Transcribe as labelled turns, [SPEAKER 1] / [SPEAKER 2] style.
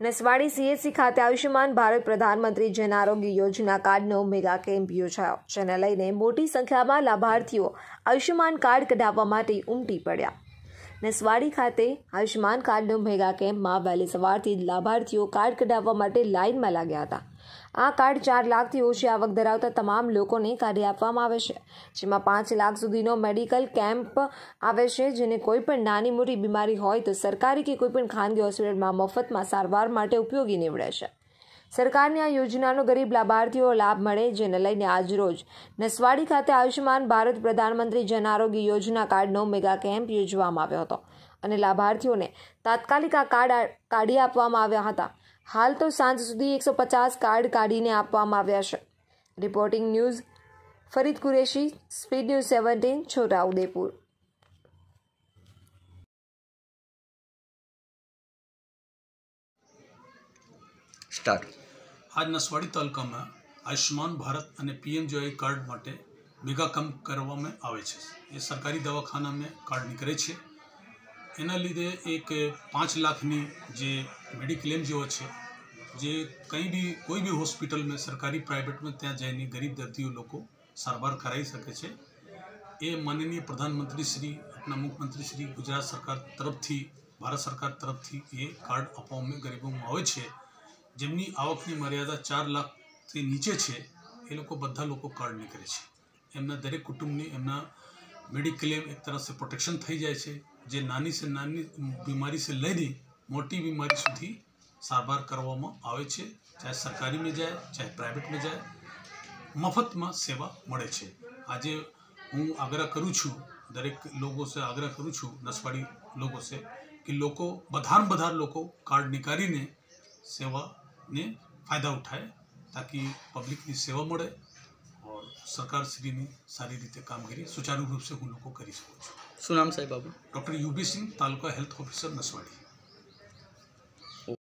[SPEAKER 1] Naswadi CSC ખાતે આયુષ્યમાન ભારત પ્રધાનમંત્રી જન આરોગ્ય યોજના કાર્ડનો મેગા કેમ્પ યોજાયો, જેને લઈને મોટી સંખ્યામાં લાભાર્થીઓ આયુષ્યમાન કાર્ડ કઢાવવા માટે ઉમટી પડ્યા. નસવાડી ખાતે આયુષ્યમાન કાર્ડનો મેગા કેમ્પમાં વહેલી સવારથી લાભાર્થીઓ કાર્ડ કઢાવવા માટે લાઇનમાં લાગ્યા હતા. આ કાર્ડ ચાર લાખથી ઓછી આવક ધરાવતા તમામ લોકોને કાર્ડ આપવામાં આવે છે, જેમાં પાંચ લાખ સુધીનો મેડિકલ કેમ્પ આવે છે, જેને કોઈ પણ નાની મોટી બીમારી હોય તો સરકારી કે કોઈપણ ખાનગી હોસ્પિટલમાં મફતમાં સારવાર માટે ઉપયોગી નીવડે છે. સરકારની આ યોજનાનો ગરીબ લાભાર્થીઓ લાભ મળે, જેને લઈને આજરોજ નસવાડી ખાતે આયુષ્યમાન ભારત પ્રધાનમંત્રી જન આરોગ્ય યોજના કાર્ડનો મેગા કેમ્પ યોજવામાં આવ્યો હતો. અને લાભાર્થીઓને તાત્કાલિક આ કાર્ડ કાઢી આપવામાં આવ્યા હતા. હાલ તો સાંજ સુધી એકસો પચાસ કાર્ડ કાઢીને આપવામાં આવ્યા છે. Reporting news Farid Qureshi, speed news seventeen,
[SPEAKER 2] Chhota Udepur. Start.
[SPEAKER 3] આજ નસવાડી તાલુકામાં આયુષ્યમાન ભારત અને પીએમજીઆઈ કાર્ડ માટે મેગા કેમ્પ કરવામાં આવે છે એ સરકારી દવાખાનામાં કાર્ડ નીકળે છે એના લીધે એક પાંચ લાખની જે મેડિક્લેમ જેવો છે જે કંઈ બી કોઈ બી હોસ્પિટલમાં સરકારી પ્રાઇવેટમાં ત્યાં જઈને ગરીબ દર્દીઓ લોકો સારવાર કરાવી શકે છે એ માનનીય પ્રધાનમંત્રી શ્રી આપણા મુખ્યમંત્રી શ્રી ગુજરાત સરકાર તરફથી ભારત સરકાર તરફથી એ કાર્ડ આપવામાં ગરીબોમાં આવે છે જેમની આવકની મર્યાદા ચાર લાખથી નીચે છે એ લોકો બધા લોકો કાર્ડ નીકળે છે એમના દરેક કુટુંબની એમના મેડિક્લેમ એક તરફ પ્રોટેક્શન થઈ જાય છે જે નાની સે નાની બીમારી से લઈને મોટી બીમારી સુધી સારવાર કરવામાં આવે છે ચાહે સરકારીમાં જાય ચાહે પ્રાઇવેટમાં જાય મફતમાં સેવા મળે છે આજે હું આગ્રહ કરું છું દરેક લોકો સે આગ્રહ કરું છું નસવાડી લોકો સે કે લોકો બધાને બધા લોકો કાર્ડ નીકાળીને સેવાને ફાયદા ઉઠાય તાકી પબ્લિકની સેવા મળે और સરકારશ્રીની સારી રીતે કામગીરી સુચારુ રૂપ से હું લોકો કરી શકું છું
[SPEAKER 2] શું નામ સાહેબ આપનું
[SPEAKER 3] doctor UB Singh taluka health officer Naswadi